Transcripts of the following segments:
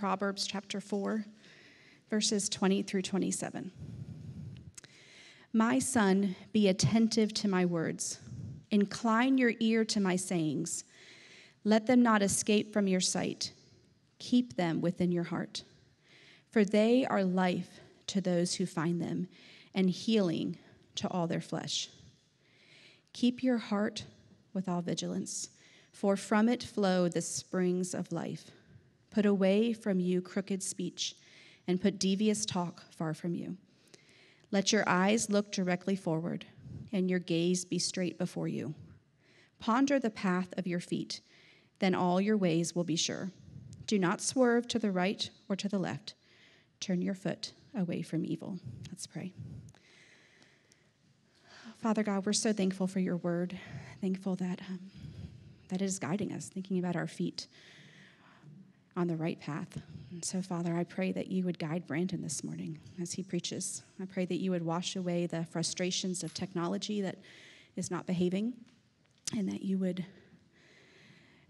Proverbs chapter 4, verses 20 through 27. My son, be attentive to my words. Incline your ear to my sayings. Let them not escape from your sight. Keep them within your heart. For they are life to those who find them, and healing to all their flesh. Keep your heart with all vigilance, for from it flow the springs of life. Put away from you crooked speech, and put devious talk far from you. Let your eyes look directly forward, and your gaze be straight before you. Ponder the path of your feet, then all your ways will be sure. Do not swerve to the right or to the left. Turn your foot away from evil. Let's pray. Father God, we're so thankful for your word, thankful that, um, that it is guiding us, thinking about our feet on the right path. And so, Father, I pray that you would guide Brandon this morning as he preaches. I pray that you would wash away the frustrations of technology that is not behaving, and that you would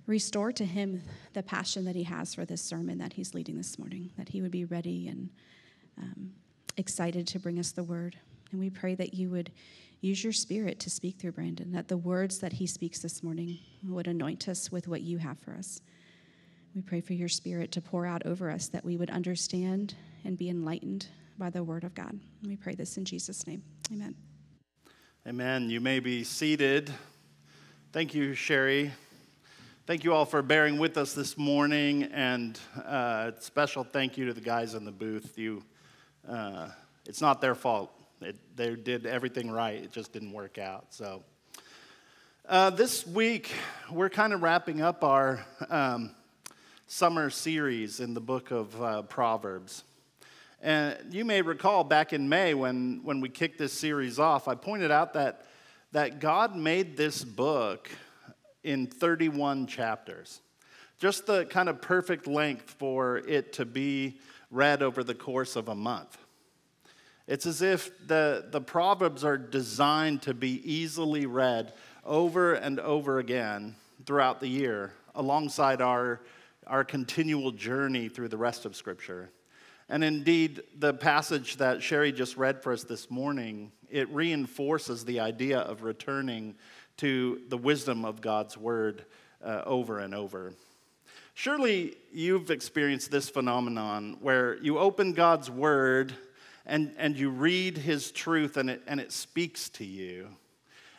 restore to him the passion that he has for this sermon that he's leading this morning, that he would be ready and um, excited to bring us the word. And we pray that you would use your spirit to speak through Brandon, that the words that he speaks this morning would anoint us with what you have for us. We pray for your spirit to pour out over us that we would understand and be enlightened by the word of God. We pray this in Jesus' name. Amen. Amen. You may be seated. Thank you, Sherry. Thank you all for bearing with us this morning, and uh, special thank you to the guys in the booth. You, uh, it's not their fault. It, they did everything right. It just didn't work out. So, uh, this week we're kind of wrapping up our um, summer series in the book of uh, Proverbs. And you may recall back in May when, when we kicked this series off, I pointed out that, that God made this book in 31 chapters. Just the kind of perfect length for it to be read over the course of a month. It's as if the, the Proverbs are designed to be easily read over and over again throughout the year alongside our our continual journey through the rest of Scripture. And indeed, the passage that Sherry just read for us this morning, it reinforces the idea of returning to the wisdom of God's Word uh, over and over. Surely you've experienced this phenomenon where you open God's Word and, and you read His truth and it, and it speaks to you.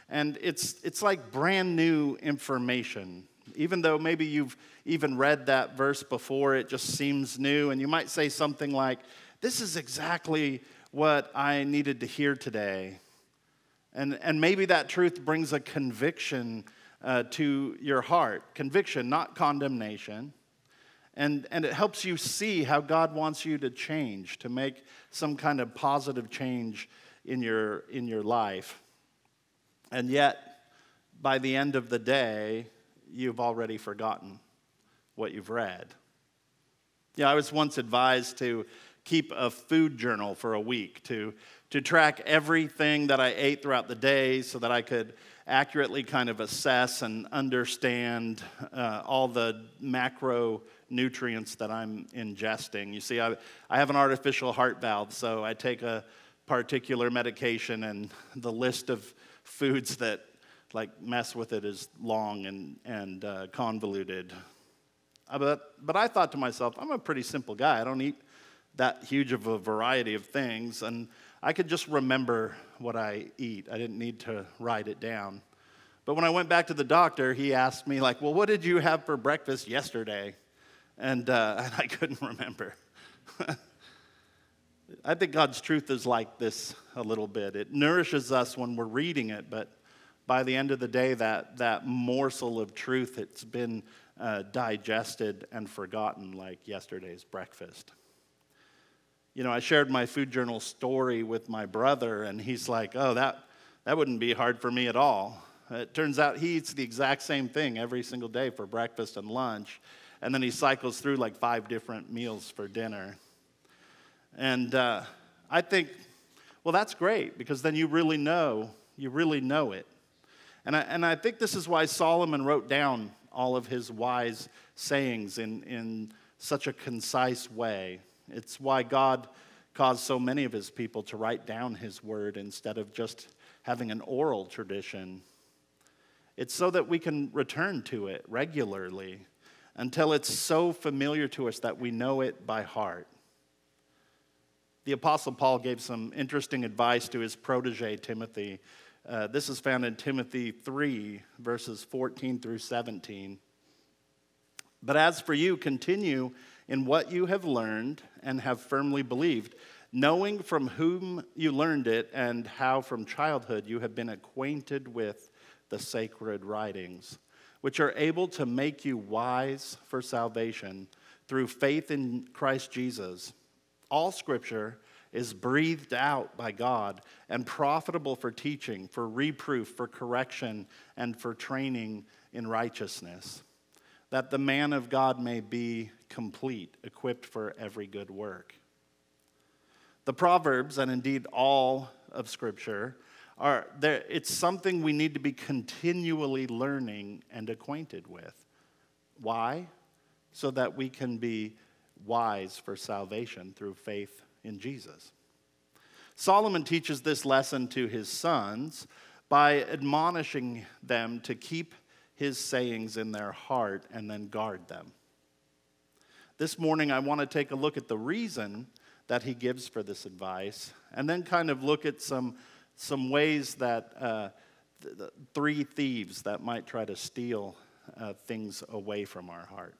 And it's, it's like brand new information. Even though maybe you've even read that verse before, it just seems new. And you might say something like, This is exactly what I needed to hear today. And, and maybe that truth brings a conviction uh, to your heart conviction, not condemnation. And, and it helps you see how God wants you to change, to make some kind of positive change in your, in your life. And yet, by the end of the day, you've already forgotten what you've read. Yeah, I was once advised to keep a food journal for a week, to, to track everything that I ate throughout the day so that I could accurately kind of assess and understand uh, all the macronutrients that I'm ingesting. You see, I, I have an artificial heart valve, so I take a particular medication, and the list of foods that like mess with it is long and, and uh, convoluted. Uh, but, but I thought to myself, I'm a pretty simple guy. I don't eat that huge of a variety of things, and I could just remember what I eat. I didn't need to write it down. But when I went back to the doctor, he asked me, like, well, what did you have for breakfast yesterday? And, uh, and I couldn't remember. I think God's truth is like this a little bit. It nourishes us when we're reading it, but by the end of the day, that, that morsel of truth, it's been uh, digested and forgotten like yesterday's breakfast. You know, I shared my food journal story with my brother, and he's like, oh, that, that wouldn't be hard for me at all. It turns out he eats the exact same thing every single day for breakfast and lunch, and then he cycles through like five different meals for dinner. And uh, I think, well, that's great because then you really know, you really know it. And I, and I think this is why Solomon wrote down all of his wise sayings in, in such a concise way. It's why God caused so many of his people to write down his word instead of just having an oral tradition. It's so that we can return to it regularly until it's so familiar to us that we know it by heart. The Apostle Paul gave some interesting advice to his protege, Timothy. Uh, this is found in Timothy 3, verses 14 through 17. But as for you, continue in what you have learned and have firmly believed, knowing from whom you learned it and how from childhood you have been acquainted with the sacred writings, which are able to make you wise for salvation through faith in Christ Jesus. All scripture is breathed out by God and profitable for teaching, for reproof, for correction, and for training in righteousness that the man of God may be complete, equipped for every good work. The Proverbs, and indeed all of Scripture, are there, it's something we need to be continually learning and acquainted with. Why? So that we can be wise for salvation through faith in Jesus. Solomon teaches this lesson to his sons by admonishing them to keep his sayings in their heart and then guard them. This morning, I want to take a look at the reason that he gives for this advice and then kind of look at some, some ways that uh, th- th- three thieves that might try to steal uh, things away from our heart.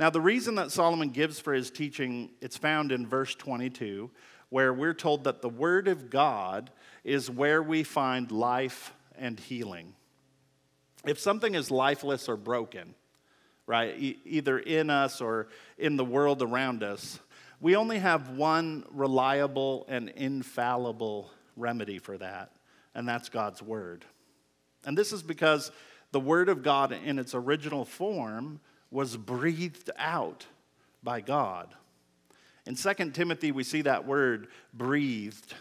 Now, the reason that Solomon gives for his teaching, it's found in verse 22, where we're told that the Word of God is where we find life and healing if something is lifeless or broken, right, e- either in us or in the world around us, we only have one reliable and infallible remedy for that, and that's God's Word. And this is because the Word of God in its original form was breathed out by God. In 2 Timothy, we see that word breathed,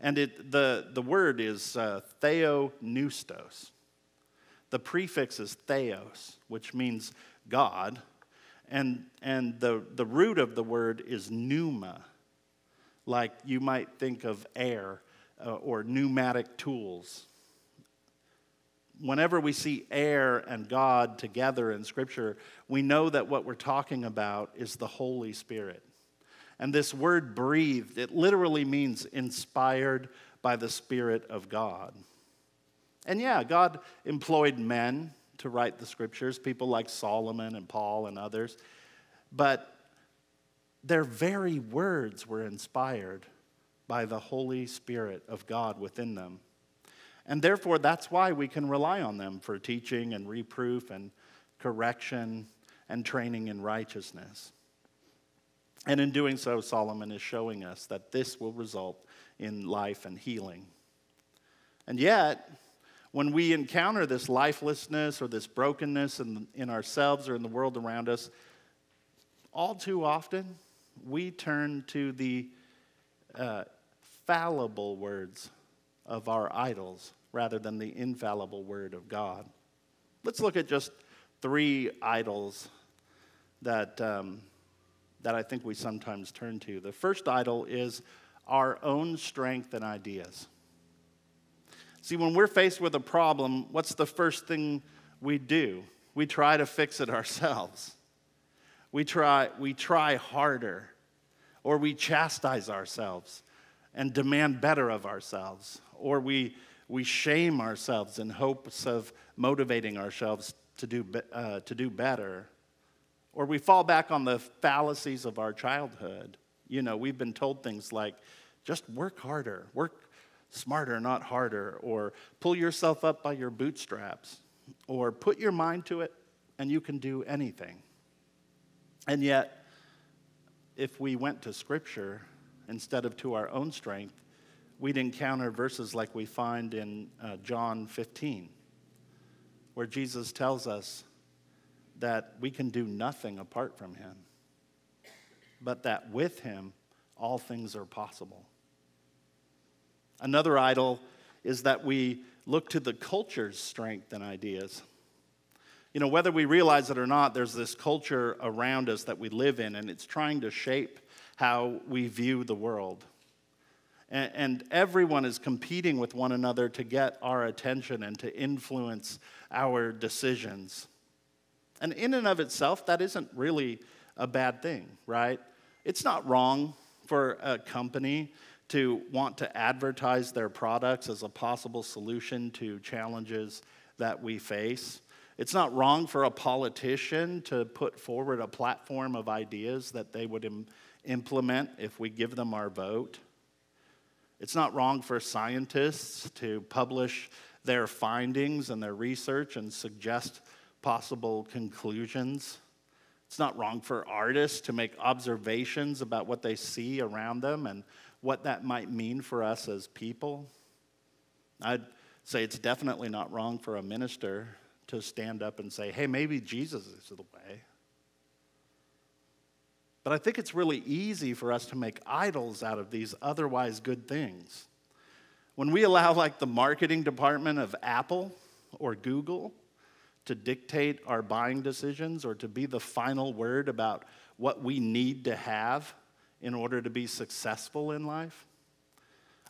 and it, the, the word is uh, theopneustos. The prefix is theos, which means God, and, and the, the root of the word is pneuma, like you might think of air uh, or pneumatic tools. Whenever we see air and God together in Scripture, we know that what we're talking about is the Holy Spirit. And this word breathed, it literally means inspired by the Spirit of God. And yeah, God employed men to write the scriptures, people like Solomon and Paul and others. But their very words were inspired by the Holy Spirit of God within them. And therefore, that's why we can rely on them for teaching and reproof and correction and training in righteousness. And in doing so, Solomon is showing us that this will result in life and healing. And yet, when we encounter this lifelessness or this brokenness in, in ourselves or in the world around us, all too often we turn to the uh, fallible words of our idols rather than the infallible word of God. Let's look at just three idols that, um, that I think we sometimes turn to. The first idol is our own strength and ideas. See, when we're faced with a problem, what's the first thing we do? We try to fix it ourselves. We try, we try harder, or we chastise ourselves and demand better of ourselves, or we, we shame ourselves in hopes of motivating ourselves to do, uh, to do better, or we fall back on the fallacies of our childhood. You know, we've been told things like, just work harder, work smarter, not harder, or pull yourself up by your bootstraps, or put your mind to it and you can do anything. And yet, if we went to Scripture instead of to our own strength, we'd encounter verses like we find in uh, John 15, where Jesus tells us that we can do nothing apart from Him, but that with Him all things are possible. Another idol is that we look to the culture's strength and ideas. You know, whether we realize it or not, there's this culture around us that we live in, and it's trying to shape how we view the world. And, and everyone is competing with one another to get our attention and to influence our decisions. And in and of itself, that isn't really a bad thing, right? It's not wrong for a company to want to advertise their products as a possible solution to challenges that we face. It's not wrong for a politician to put forward a platform of ideas that they would Im- implement if we give them our vote. It's not wrong for scientists to publish their findings and their research and suggest possible conclusions. It's not wrong for artists to make observations about what they see around them and what that might mean for us as people. I'd say it's definitely not wrong for a minister to stand up and say, hey, maybe Jesus is the way. But I think it's really easy for us to make idols out of these otherwise good things. When we allow, like, the marketing department of Apple or Google to dictate our buying decisions or to be the final word about what we need to have in order to be successful in life,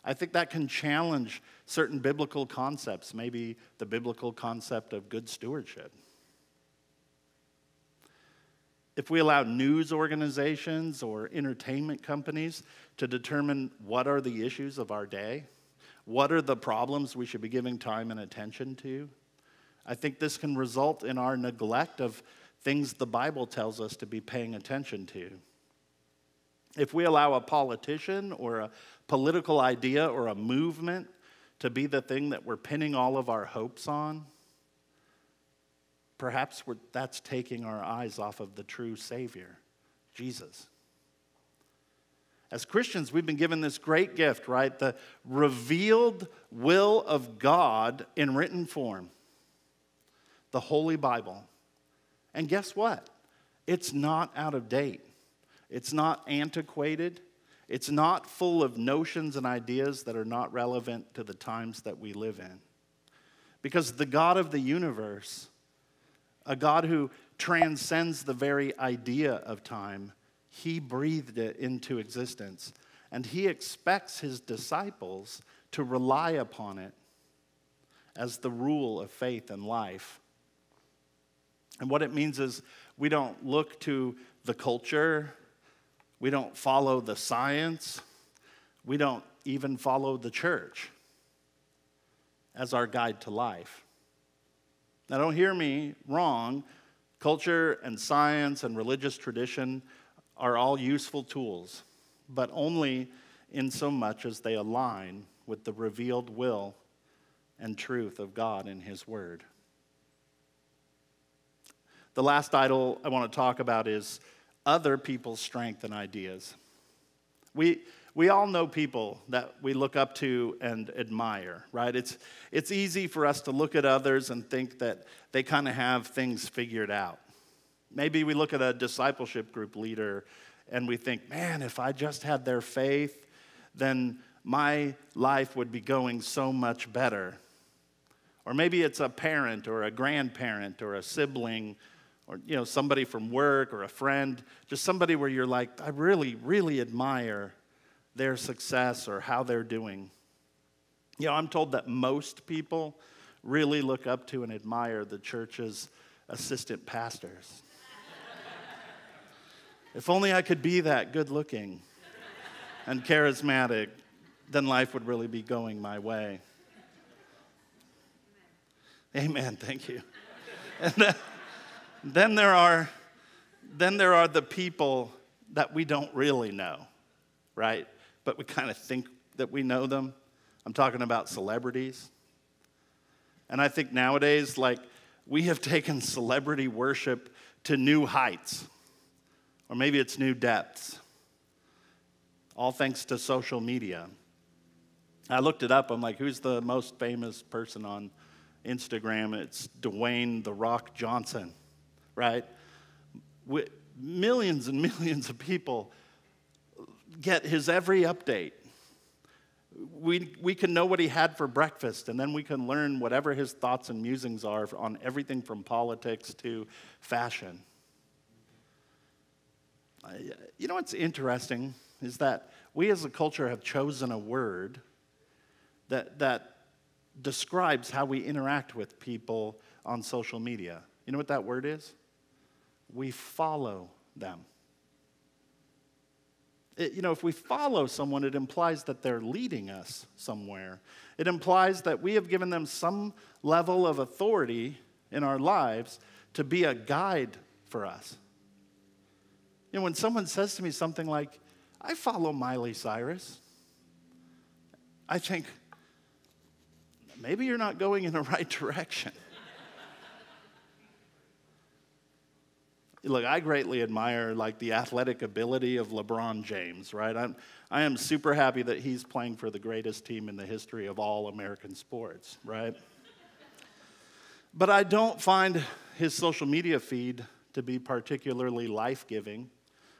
I think that can challenge certain biblical concepts, maybe the biblical concept of good stewardship. If we allow news organizations or entertainment companies to determine what are the issues of our day, what are the problems we should be giving time and attention to, I think this can result in our neglect of things the Bible tells us to be paying attention to. If we allow a politician or a political idea or a movement to be the thing that we're pinning all of our hopes on, perhaps that's taking our eyes off of the true Savior, Jesus. As Christians, we've been given this great gift, right? The revealed will of God in written form, the Holy Bible. And guess what? It's not out of date. It's not antiquated. It's not full of notions and ideas that are not relevant to the times that we live in. Because the God of the universe, a God who transcends the very idea of time, he breathed it into existence. And he expects his disciples to rely upon it as the rule of faith and life. And what it means is we don't look to the culture we don't follow the science. We don't even follow the church as our guide to life. Now, don't hear me wrong. Culture and science and religious tradition are all useful tools, but only in so much as they align with the revealed will and truth of God in His Word. The last idol I want to talk about is other people's strength and ideas. We, we all know people that we look up to and admire, right? It's, it's easy for us to look at others and think that they kind of have things figured out. Maybe we look at a discipleship group leader and we think, man, if I just had their faith, then my life would be going so much better. Or maybe it's a parent or a grandparent or a sibling or you know somebody from work or a friend just somebody where you're like i really really admire their success or how they're doing. You know i'm told that most people really look up to and admire the church's assistant pastors. If only i could be that good looking and charismatic then life would really be going my way. Amen. Thank you. And, then there are then there are the people that we don't really know, right? But we kind of think that we know them. I'm talking about celebrities. And I think nowadays, like, we have taken celebrity worship to new heights, or maybe it's new depths, all thanks to social media. I looked it up. I'm like, who's the most famous person on Instagram? It's Dwayne The Rock Johnson right? With Millions and millions of people get his every update. we, we can know what he had for breakfast, and then we can learn whatever his thoughts and musings are on everything from politics to fashion. You know what's interesting is that we as a culture have chosen a word that, that describes how we interact with people on social media. You know what that word is? We follow them. It, you know, if we follow someone, it implies that they're leading us somewhere. It implies that we have given them some level of authority in our lives to be a guide for us. You know, when someone says to me something like, I follow Miley Cyrus, I think, maybe you're not going in the right direction. Look, I greatly admire like the athletic ability of LeBron James, right? I'm, I am super happy that he's playing for the greatest team in the history of all American sports, right? but I don't find his social media feed to be particularly life giving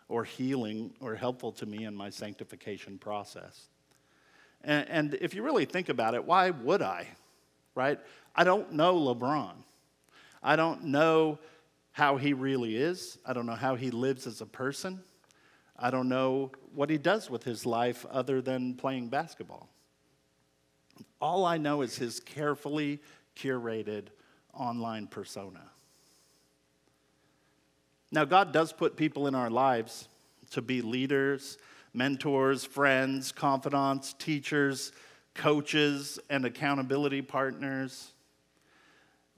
or healing or helpful to me in my sanctification process. And, and if you really think about it, why would I, right? I don't know LeBron. I don't know how he really is. I don't know how he lives as a person. I don't know what he does with his life other than playing basketball. All I know is his carefully curated online persona. Now, God does put people in our lives to be leaders, mentors, friends, confidants, teachers, coaches, and accountability partners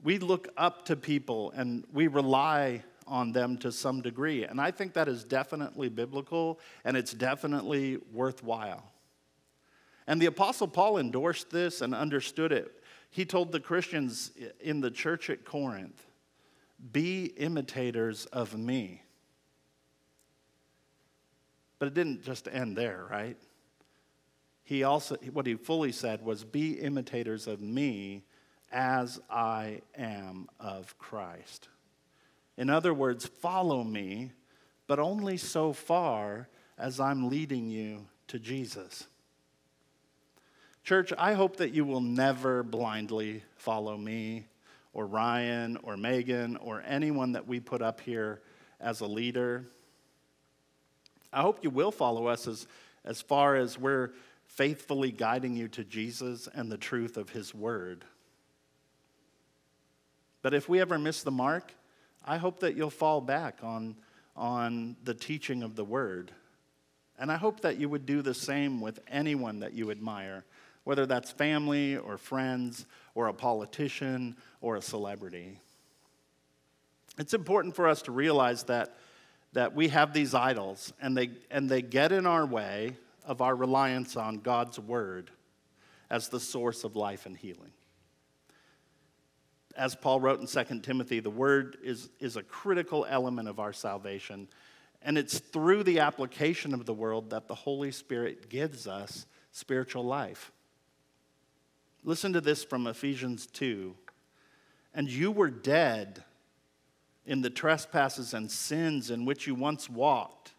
we look up to people and we rely on them to some degree. And I think that is definitely biblical and it's definitely worthwhile. And the Apostle Paul endorsed this and understood it. He told the Christians in the church at Corinth, Be imitators of me. But it didn't just end there, right? He also, what he fully said was, Be imitators of me as I am of Christ. In other words, follow me, but only so far as I'm leading you to Jesus. Church, I hope that you will never blindly follow me or Ryan or Megan or anyone that we put up here as a leader. I hope you will follow us as, as far as we're faithfully guiding you to Jesus and the truth of his word. But if we ever miss the mark, I hope that you'll fall back on, on the teaching of the word. And I hope that you would do the same with anyone that you admire, whether that's family or friends or a politician or a celebrity. It's important for us to realize that, that we have these idols and they, and they get in our way of our reliance on God's word as the source of life and healing as Paul wrote in 2 Timothy, the word is, is a critical element of our salvation. And it's through the application of the word that the Holy Spirit gives us spiritual life. Listen to this from Ephesians 2. And you were dead in the trespasses and sins in which you once walked,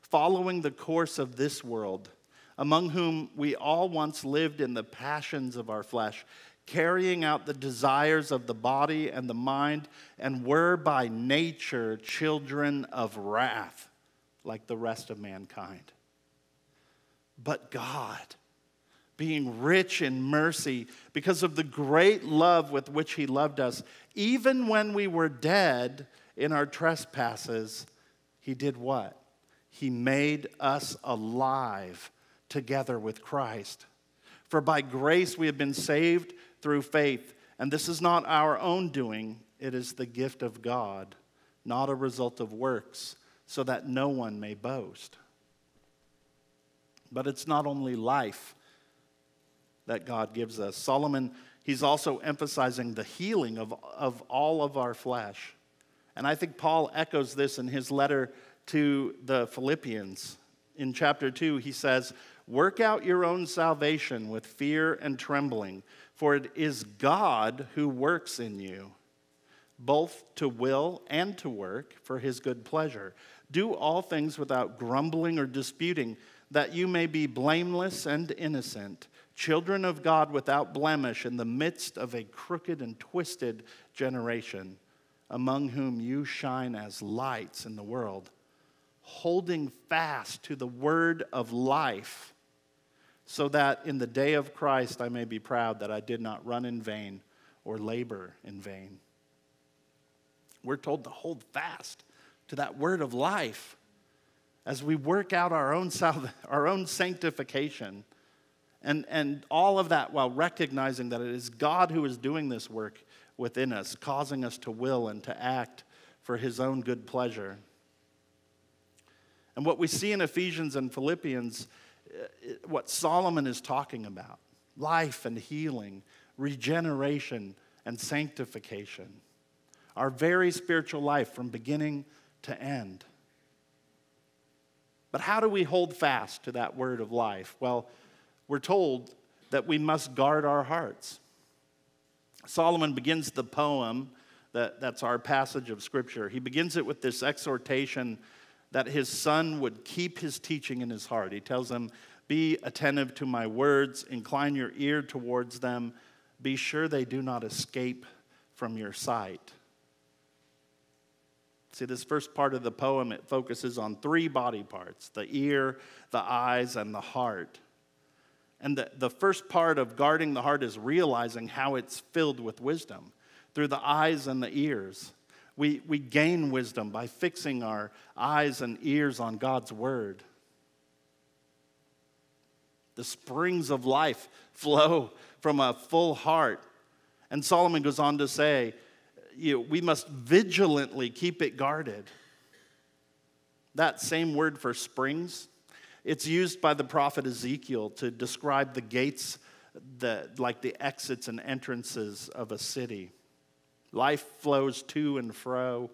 following the course of this world, among whom we all once lived in the passions of our flesh carrying out the desires of the body and the mind, and were by nature children of wrath, like the rest of mankind. But God, being rich in mercy, because of the great love with which He loved us, even when we were dead in our trespasses, He did what? He made us alive together with Christ. For by grace we have been saved through faith. And this is not our own doing, it is the gift of God, not a result of works, so that no one may boast. But it's not only life that God gives us. Solomon, he's also emphasizing the healing of, of all of our flesh. And I think Paul echoes this in his letter to the Philippians. In chapter 2, he says, Work out your own salvation with fear and trembling. For it is God who works in you, both to will and to work for his good pleasure. Do all things without grumbling or disputing, that you may be blameless and innocent, children of God without blemish in the midst of a crooked and twisted generation, among whom you shine as lights in the world, holding fast to the word of life, so that in the day of Christ I may be proud that I did not run in vain or labor in vain. We're told to hold fast to that word of life as we work out our own, our own sanctification. And, and all of that while recognizing that it is God who is doing this work within us, causing us to will and to act for his own good pleasure. And what we see in Ephesians and Philippians, Uh, what Solomon is talking about life and healing, regeneration and sanctification, our very spiritual life from beginning to end. But how do we hold fast to that word of life? Well, we're told that we must guard our hearts. Solomon begins the poem, that, that's our passage of scripture. He begins it with this exhortation that his son would keep his teaching in his heart. He tells him, Be attentive to my words, incline your ear towards them, be sure they do not escape from your sight. See, this first part of the poem, it focuses on three body parts the ear, the eyes, and the heart. And the, the first part of guarding the heart is realizing how it's filled with wisdom through the eyes and the ears. We, we gain wisdom by fixing our eyes and ears on God's word. The springs of life flow from a full heart. And Solomon goes on to say, you know, we must vigilantly keep it guarded. That same word for springs, it's used by the prophet Ezekiel to describe the gates, the, like the exits and entrances of a city. Life flows to and fro,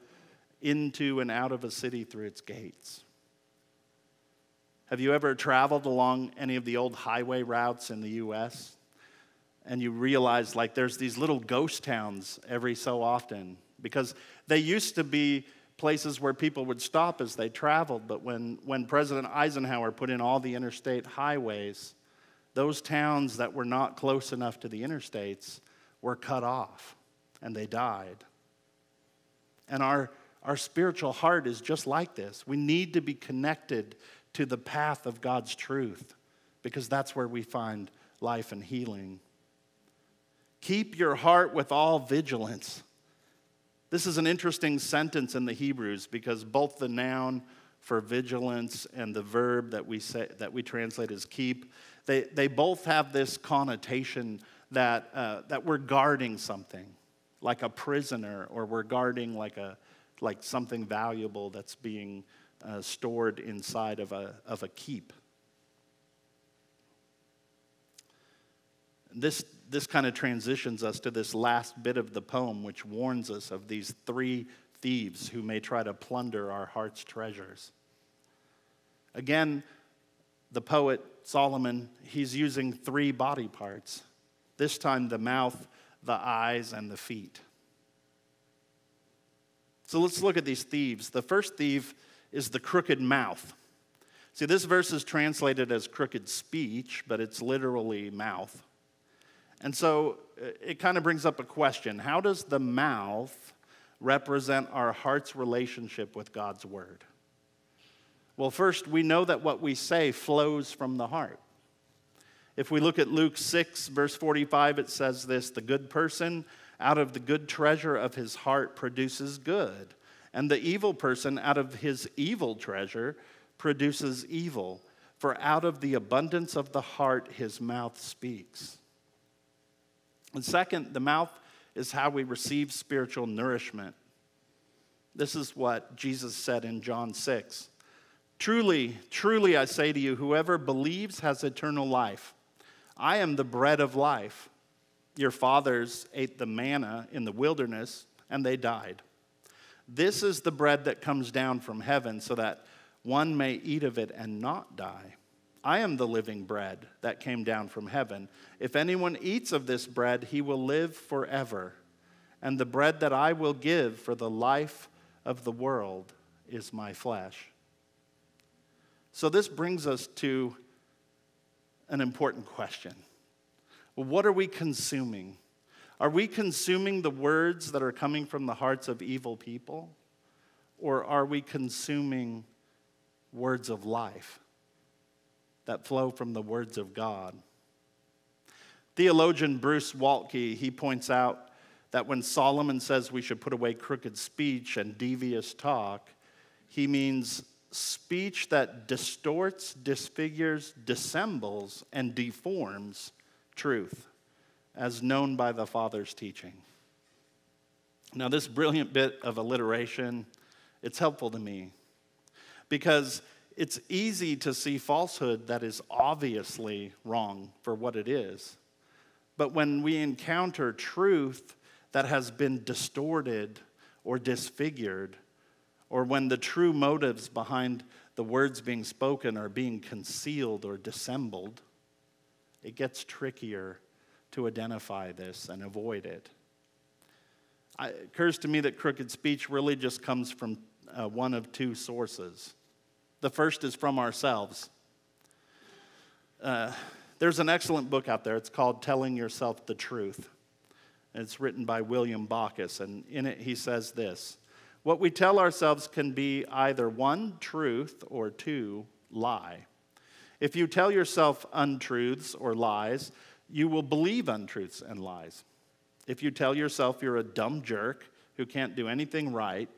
into and out of a city through its gates. Have you ever traveled along any of the old highway routes in the U.S.? and you realize like there's these little ghost towns every so often because they used to be places where people would stop as they traveled but when, when president eisenhower put in all the interstate highways those towns that were not close enough to the interstates were cut off and they died. And our, our spiritual heart is just like this. We need to be connected to the path of god's truth because that's where we find life and healing. Keep your heart with all vigilance. This is an interesting sentence in the Hebrews because both the noun for vigilance and the verb that we say that we translate as keep, they, they both have this connotation that, uh, that we're guarding something, like a prisoner, or we're guarding like, a, like something valuable that's being uh, stored inside of a, of a keep. This this kind of transitions us to this last bit of the poem, which warns us of these three thieves who may try to plunder our heart's treasures. Again, the poet Solomon, he's using three body parts. This time, the mouth, the eyes, and the feet. So let's look at these thieves. The first thief is the crooked mouth. See, this verse is translated as crooked speech, but it's literally mouth. And so uh, it kind of brings up a question How does the mouth represent our heart's relationship with God's word? Well, first, we know that what we say flows from the heart. If we look at Luke 6, verse 45, it says this The good person out of the good treasure of his heart produces good, and the evil person out of his evil treasure produces evil. For out of the abundance of the heart his mouth speaks. And second, the mouth is how we receive spiritual nourishment. This is what Jesus said in John 6. Truly, truly, I say to you, whoever believes has eternal life. I am the bread of life. Your fathers ate the manna in the wilderness, and they died. This is the bread that comes down from heaven, so that one may eat of it and not die. I am the living bread that came down from heaven. If anyone eats of this bread, he will live forever. And the bread that I will give for the life of the world is my flesh. So, this brings us to an important question. What are we consuming? Are we consuming the words that are coming from the hearts of evil people? Or are we consuming words of life that flow from the words of God? Theologian Bruce Waltke, he points out that when Solomon says we should put away crooked speech and devious talk, he means speech that distorts, disfigures, dissembles, and deforms truth as known by the Father's teaching. Now, this brilliant bit of alliteration, it's helpful to me because it's easy to see falsehood that is obviously wrong for what it is. But when we encounter truth that has been distorted or disfigured, or when the true motives behind the words being spoken are being concealed or dissembled, it gets trickier to identify this and avoid it. It occurs to me that crooked speech really just comes from uh, one of two sources. The first is from ourselves. Uh, there's an excellent book out there. It's called Telling Yourself the Truth. it's written by William Backus. And in it, he says this What we tell ourselves can be either one, truth, or two, lie. If you tell yourself untruths or lies, you will believe untruths and lies. If you tell yourself you're a dumb jerk who can't do anything right,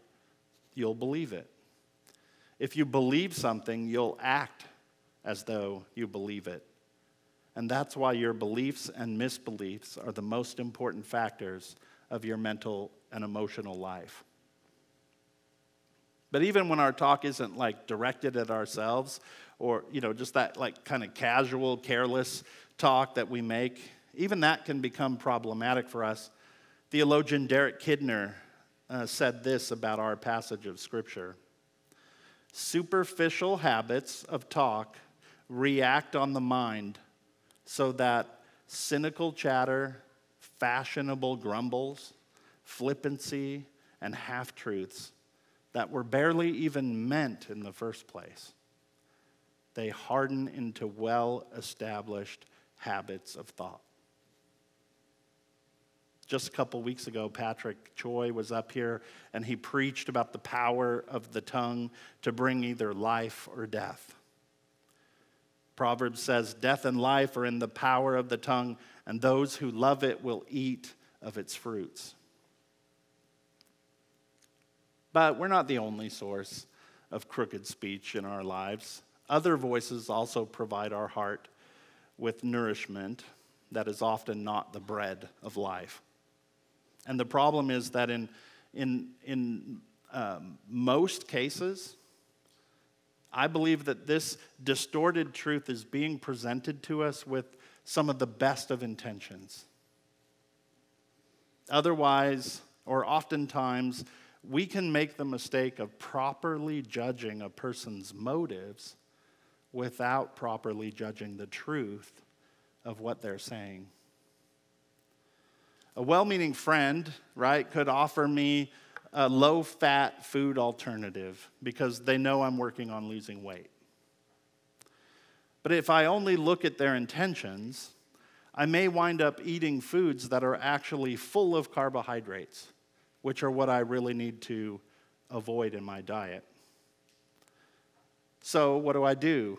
you'll believe it. If you believe something, you'll act as though you believe it. And that's why your beliefs and misbeliefs are the most important factors of your mental and emotional life. But even when our talk isn't like directed at ourselves or, you know, just that like kind of casual, careless talk that we make, even that can become problematic for us. Theologian Derek Kidner uh, said this about our passage of Scripture Superficial habits of talk react on the mind so that cynical chatter, fashionable grumbles, flippancy, and half truths that were barely even meant in the first place, they harden into well established habits of thought. Just a couple weeks ago, Patrick Choi was up here and he preached about the power of the tongue to bring either life or death. Proverbs says, Death and life are in the power of the tongue, and those who love it will eat of its fruits. But we're not the only source of crooked speech in our lives. Other voices also provide our heart with nourishment that is often not the bread of life. And the problem is that in, in, in um, most cases, I believe that this distorted truth is being presented to us with some of the best of intentions. Otherwise, or oftentimes, we can make the mistake of properly judging a person's motives without properly judging the truth of what they're saying. A well meaning friend, right, could offer me a low fat food alternative because they know I'm working on losing weight. But if I only look at their intentions, I may wind up eating foods that are actually full of carbohydrates, which are what I really need to avoid in my diet. So, what do I do?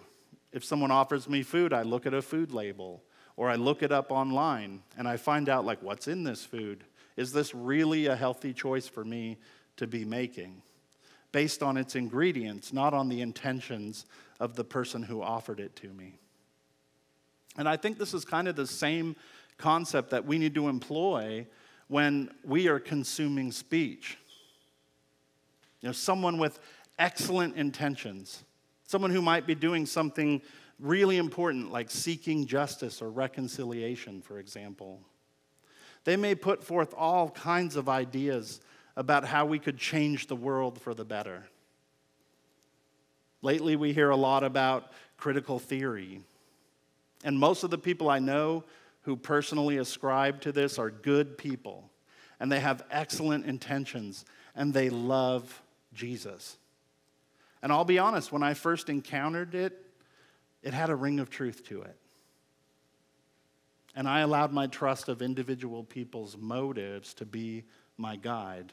If someone offers me food, I look at a food label or I look it up online and I find out, like, what's in this food? Is this really a healthy choice for me to be making? Based on its ingredients, not on the intentions of the person who offered it to me. And I think this is kind of the same concept that we need to employ when we are consuming speech. You know, someone with excellent intentions Someone who might be doing something really important, like seeking justice or reconciliation, for example. They may put forth all kinds of ideas about how we could change the world for the better. Lately, we hear a lot about critical theory. And most of the people I know who personally ascribe to this are good people, and they have excellent intentions, and they love Jesus. And I'll be honest, when I first encountered it, it had a ring of truth to it. And I allowed my trust of individual people's motives to be my guide.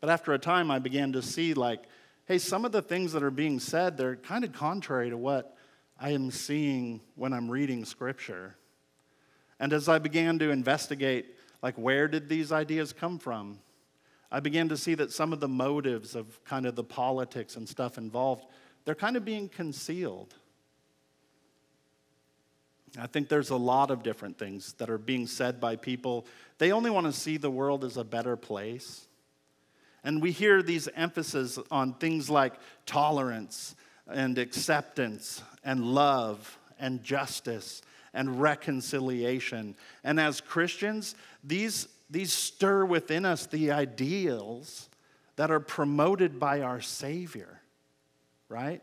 But after a time, I began to see, like, hey, some of the things that are being said, they're kind of contrary to what I am seeing when I'm reading scripture. And as I began to investigate, like, where did these ideas come from? I began to see that some of the motives of kind of the politics and stuff involved, they're kind of being concealed. I think there's a lot of different things that are being said by people. They only want to see the world as a better place. And we hear these emphases on things like tolerance and acceptance and love and justice and reconciliation. And as Christians, these, these stir within us the ideals that are promoted by our Savior, right?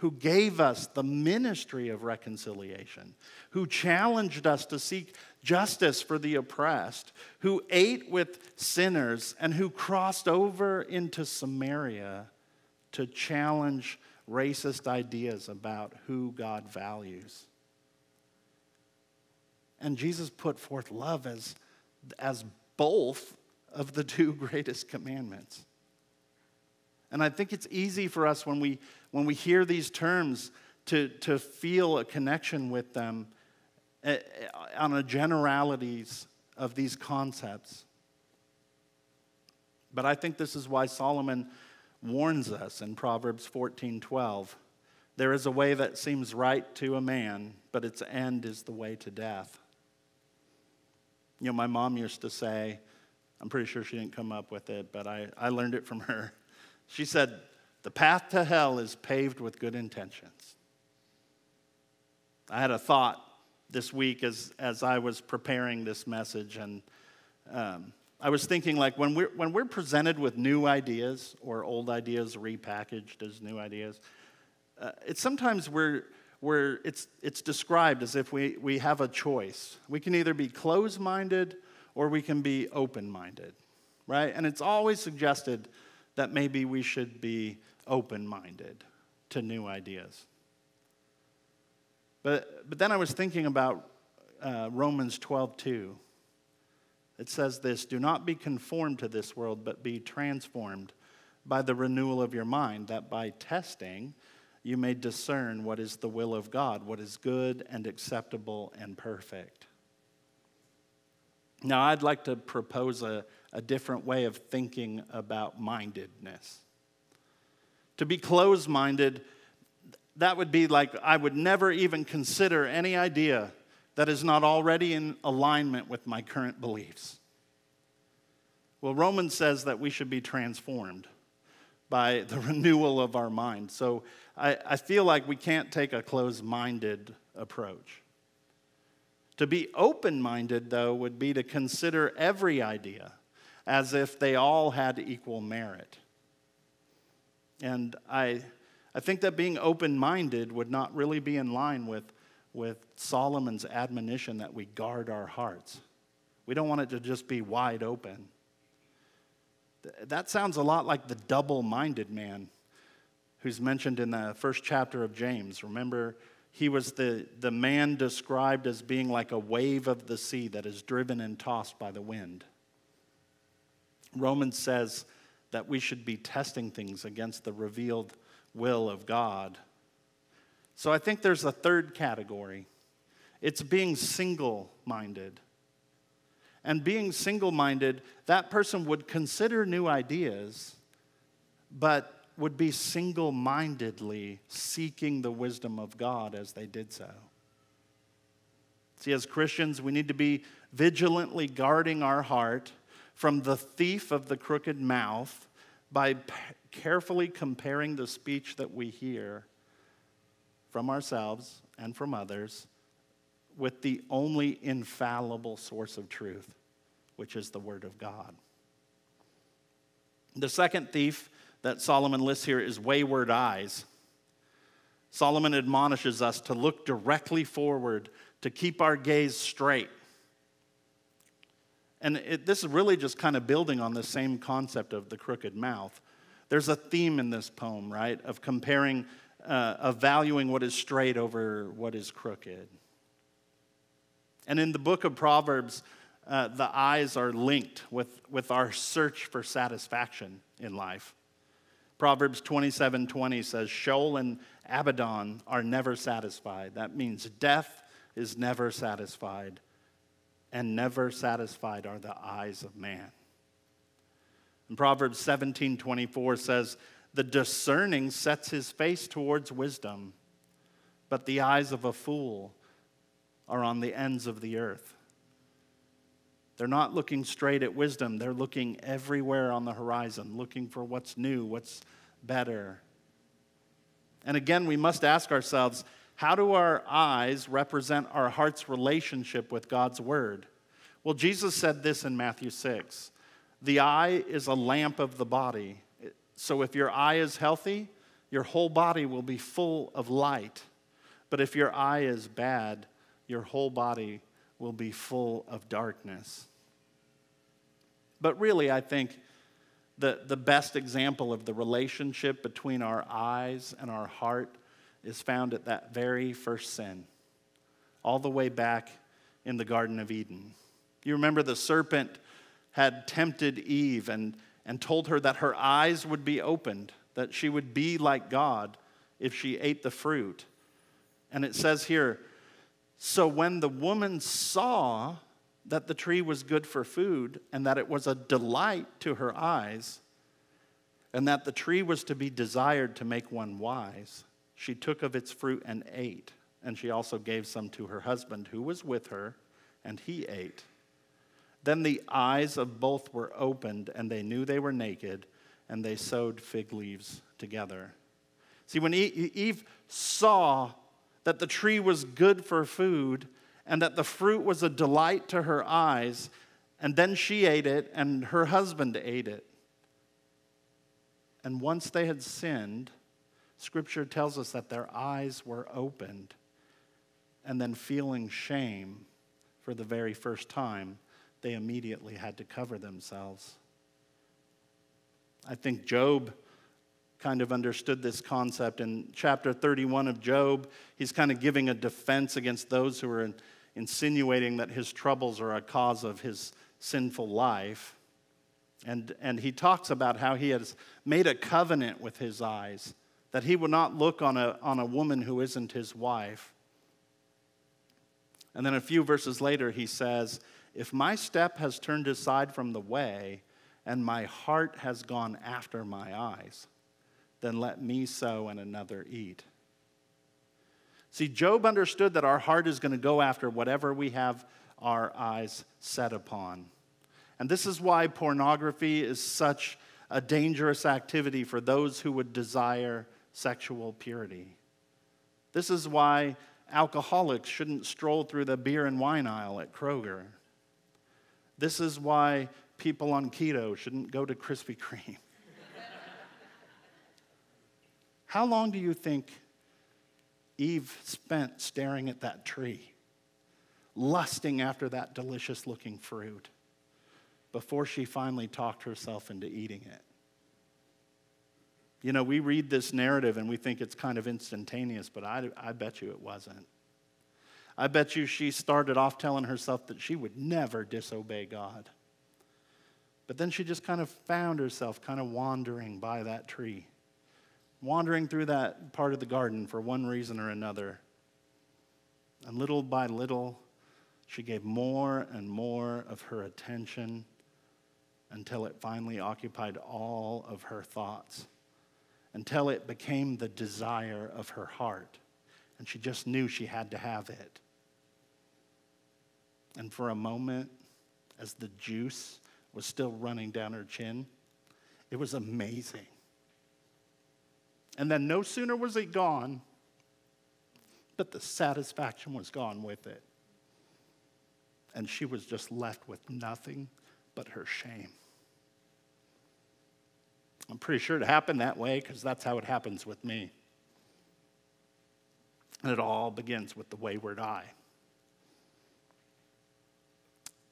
who gave us the ministry of reconciliation, who challenged us to seek justice for the oppressed, who ate with sinners, and who crossed over into Samaria to challenge racist ideas about who God values. And Jesus put forth love as, as both of the two greatest commandments. And I think it's easy for us when we, when we hear these terms to, to feel a connection with them uh, on the generalities of these concepts. But I think this is why Solomon warns us in Proverbs 14 12. There is a way that seems right to a man, but its end is the way to death. You know, my mom used to say, I'm pretty sure she didn't come up with it, but I, I learned it from her. She said, The path to hell is paved with good intentions. I had a thought this week as, as I was preparing this message, and um, I was thinking like when we're, when we're presented with new ideas or old ideas repackaged as new ideas, uh, it's sometimes we're, we're, it's, it's described as if we, we have a choice. We can either be closed minded or we can be open minded, right? And it's always suggested that maybe we should be open minded to new ideas. But, but then I was thinking about uh, Romans 12 2. It says this Do not be conformed to this world, but be transformed by the renewal of your mind, that by testing you may discern what is the will of God, what is good and acceptable and perfect. Now, I'd like to propose a, a different way of thinking about mindedness. To be closed minded, that would be like I would never even consider any idea that is not already in alignment with my current beliefs. Well, Romans says that we should be transformed by the renewal of our mind. So I, I feel like we can't take a closed minded approach. To be open minded, though, would be to consider every idea as if they all had equal merit. And I, I think that being open minded would not really be in line with, with Solomon's admonition that we guard our hearts. We don't want it to just be wide open. That sounds a lot like the double minded man who's mentioned in the first chapter of James. Remember, he was the, the man described as being like a wave of the sea that is driven and tossed by the wind. Romans says that we should be testing things against the revealed will of God. So I think there's a third category it's being single minded. And being single minded, that person would consider new ideas, but would be single mindedly seeking the wisdom of God as they did so. See, as Christians, we need to be vigilantly guarding our heart from the thief of the crooked mouth by p- carefully comparing the speech that we hear from ourselves and from others with the only infallible source of truth, which is the Word of God. The second thief that Solomon lists here is wayward eyes. Solomon admonishes us to look directly forward, to keep our gaze straight. And it, this is really just kind of building on the same concept of the crooked mouth. There's a theme in this poem, right, of comparing, uh, of valuing what is straight over what is crooked. And in the book of Proverbs, uh, the eyes are linked with, with our search for satisfaction in life. Proverbs 27 20 says, Sheol and Abaddon are never satisfied. That means death is never satisfied, and never satisfied are the eyes of man. And Proverbs 17 24 says, The discerning sets his face towards wisdom, but the eyes of a fool are on the ends of the earth. They're not looking straight at wisdom, they're looking everywhere on the horizon, looking for what's new, what's better. And again, we must ask ourselves how do our eyes represent our heart's relationship with God's Word? Well, Jesus said this in Matthew 6 The eye is a lamp of the body. So if your eye is healthy, your whole body will be full of light. But if your eye is bad, your whole body will be full of darkness. But really, I think the, the best example of the relationship between our eyes and our heart is found at that very first sin, all the way back in the Garden of Eden. You remember the serpent had tempted Eve and, and told her that her eyes would be opened, that she would be like God if she ate the fruit. And it says here, so when the woman saw that the tree was good for food and that it was a delight to her eyes, and that the tree was to be desired to make one wise, she took of its fruit and ate. And she also gave some to her husband who was with her, and he ate. Then the eyes of both were opened, and they knew they were naked, and they sewed fig leaves together. See, when Eve saw that the tree was good for food and that the fruit was a delight to her eyes. And then she ate it, and her husband ate it. And once they had sinned, Scripture tells us that their eyes were opened. And then, feeling shame for the very first time, they immediately had to cover themselves. I think Job kind of understood this concept. In chapter 31 of Job, he's kind of giving a defense against those who are insinuating that his troubles are a cause of his sinful life. And, and he talks about how he has made a covenant with his eyes, that he will not look on a, on a woman who isn't his wife. And then a few verses later, he says, If my step has turned aside from the way, and my heart has gone after my eyes, then let me sow and another eat. See, Job understood that our heart is going to go after whatever we have our eyes set upon. And this is why pornography is such a dangerous activity for those who would desire sexual purity. This is why alcoholics shouldn't stroll through the beer and wine aisle at Kroger. This is why people on keto shouldn't go to Krispy Kreme. How long do you think Eve spent staring at that tree, lusting after that delicious looking fruit, before she finally talked herself into eating it? You know, we read this narrative and we think it's kind of instantaneous, but I, I bet you it wasn't. I bet you she started off telling herself that she would never disobey God. But then she just kind of found herself kind of wandering by that tree wandering through that part of the garden for one reason or another. And little by little, she gave more and more of her attention until it finally occupied all of her thoughts, until it became the desire of her heart. And she just knew she had to have it. And for a moment, as the juice was still running down her chin, it was amazing and then no sooner was it gone, but the satisfaction was gone with it. And she was just left with nothing but her shame. I'm pretty sure it happened that way because that's how it happens with me. And it all begins with the wayward eye.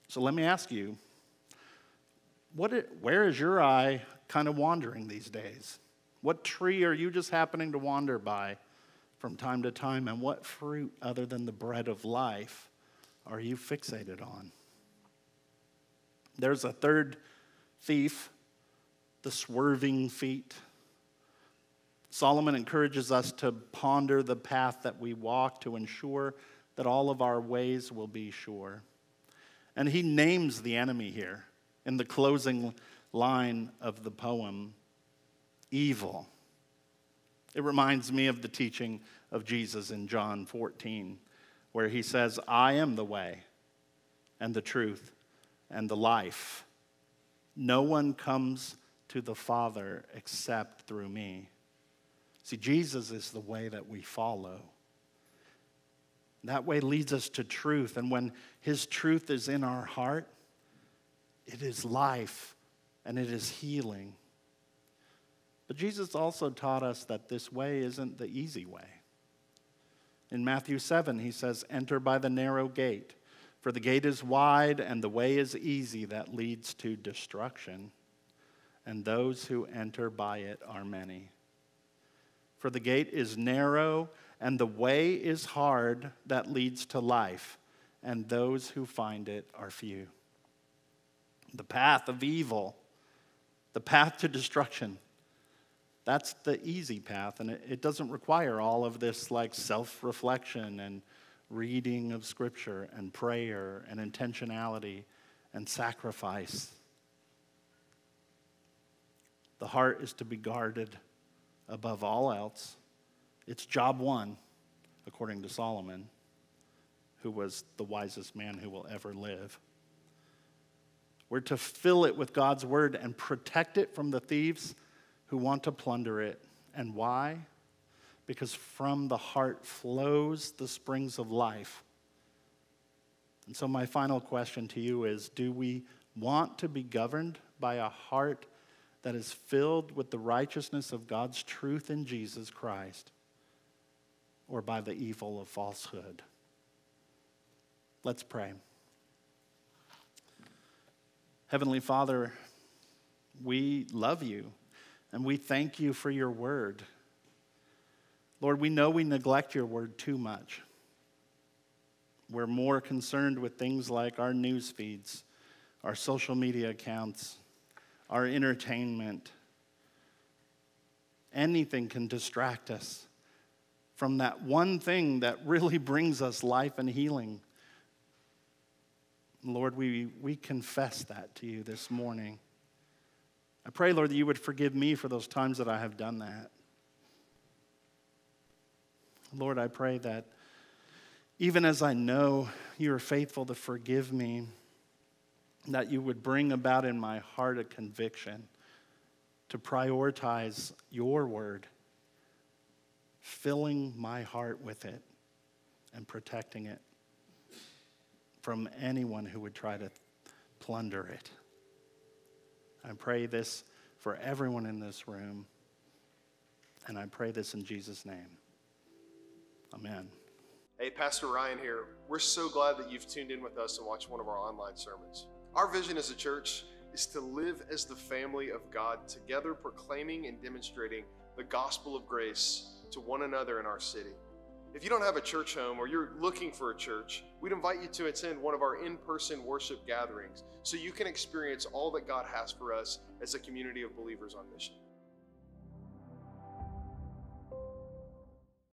So let me ask you what, where is your eye kind of wandering these days? What tree are you just happening to wander by from time to time? And what fruit, other than the bread of life, are you fixated on? There's a third thief, the swerving feet. Solomon encourages us to ponder the path that we walk to ensure that all of our ways will be sure. And he names the enemy here in the closing line of the poem evil. It reminds me of the teaching of Jesus in John 14, where he says, I am the way and the truth and the life. No one comes to the Father except through me. See, Jesus is the way that we follow. That way leads us to truth. And when His truth is in our heart, it is life and it is healing. But Jesus also taught us that this way isn't the easy way. In Matthew 7, he says, Enter by the narrow gate, for the gate is wide and the way is easy that leads to destruction, and those who enter by it are many. For the gate is narrow and the way is hard that leads to life, and those who find it are few. The path of evil, the path to destruction, that's the easy path, and it, doesn't require all of this like self reflection and reading of scripture and prayer and intentionality and sacrifice. The heart is to be guarded above all else. It's job one, according to Solomon, who was the wisest man who will ever live. We're to fill it with God's word and protect it from the thieves who want to plunder it. And why? Because from the heart flows the springs of life. And so, my final question to you is Do we want to be governed by a heart that is filled with the righteousness of God's truth in Jesus Christ or by the evil of falsehood? Let's pray. Heavenly Father, we love you and we thank you for your word. Lord, we know we neglect your word too much. We're more concerned with things like our news feeds, our social media accounts, our entertainment. Anything can distract us from that one thing that really brings us life and healing. Lord, we, we confess that to you this morning. I pray, Lord, that you would forgive me for those times that I have done that. Lord, I pray that even as I know you are faithful to forgive me, that you would bring about in my heart a conviction to prioritize your word, filling my heart with it and protecting it from anyone who would try to plunder it. I pray this for everyone in this room. And I pray this in Jesus' name. Amen. Hey, Pastor Ryan here. We're so glad that you've tuned in with us and watched one of our online sermons. Our vision as a church is to live as the family of God, together proclaiming and demonstrating the gospel of grace to one another in our city. If you don't have a church home or you're looking for a church, we'd invite you to attend one of our in person worship gatherings so you can experience all that God has for us as a community of believers on mission.